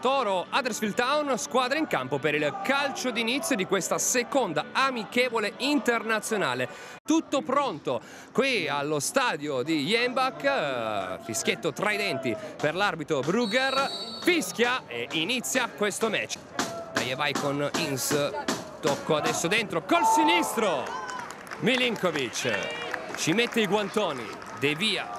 Toro Huddersfield Town, squadra in campo per il calcio d'inizio di questa seconda amichevole internazionale. Tutto pronto qui allo stadio di Jembach, eh, fischietto tra i denti per l'arbitro Brugger, fischia e inizia questo match. Dai vai con Ins, tocco adesso dentro col sinistro, Milinkovic ci mette i guantoni, devia,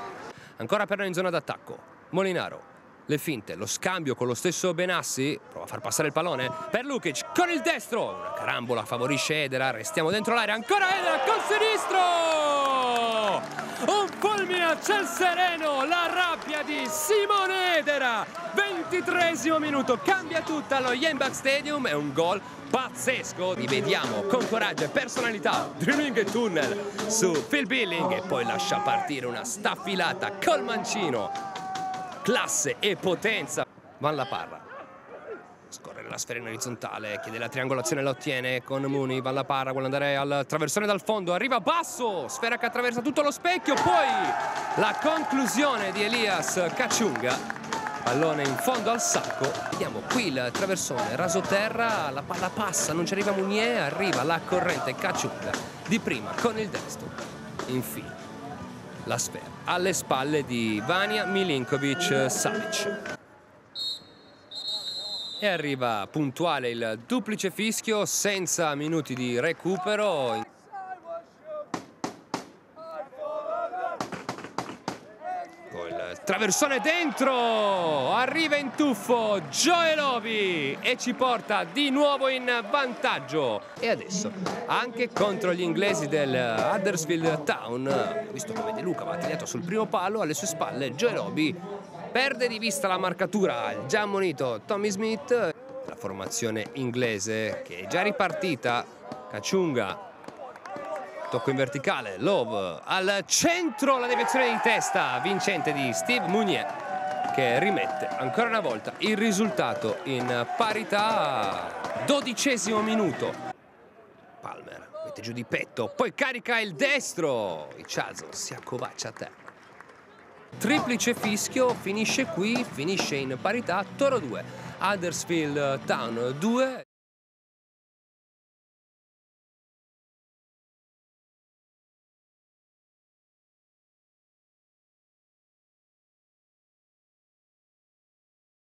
ancora però in zona d'attacco, Molinaro le finte, lo scambio con lo stesso Benassi, prova a far passare il pallone per Lukic con il destro, una carambola favorisce Edera, restiamo dentro l'area, ancora Edera col sinistro! Un fulmine a ciel sereno, la rabbia di Simone Edera, 23 minuto, cambia tutto allo Jenbach Stadium, è un gol pazzesco, li vediamo con coraggio e personalità, dribbling e tunnel su Phil Billing e poi lascia partire una staffilata col mancino classe e potenza. Van la Parra. Scorre la sfera in orizzontale, chiede la triangolazione, la ottiene con Muni, Van la Parra vuole andare al traversone dal fondo, arriva basso, sfera che attraversa tutto lo specchio, poi la conclusione di Elias Cacciunga, pallone in fondo al sacco, vediamo qui il traversone, raso terra, la palla passa, non ci arriva Munier, arriva la corrente Cacciunga di prima con il destro, infine la sfera alle spalle di Vania Milinkovic-Savic. E arriva puntuale il duplice fischio senza minuti di recupero. Traversone dentro, arriva in tuffo Gioelovi e ci porta di nuovo in vantaggio. E adesso anche contro gli inglesi del Huddersfield Town, visto come De Luca va tagliato sul primo palo, alle sue spalle Gioelovi perde di vista la marcatura, il già ammonito Tommy Smith, la formazione inglese che è già ripartita, Cacciunga Tocco in verticale, Love al centro, la deviazione di testa vincente di Steve Mounier che rimette ancora una volta il risultato in parità, dodicesimo minuto. Palmer mette giù di petto, poi carica il destro, Ichazo si accovaccia a te. Triplice fischio, finisce qui, finisce in parità, Toro 2, Huddersfield Town 2.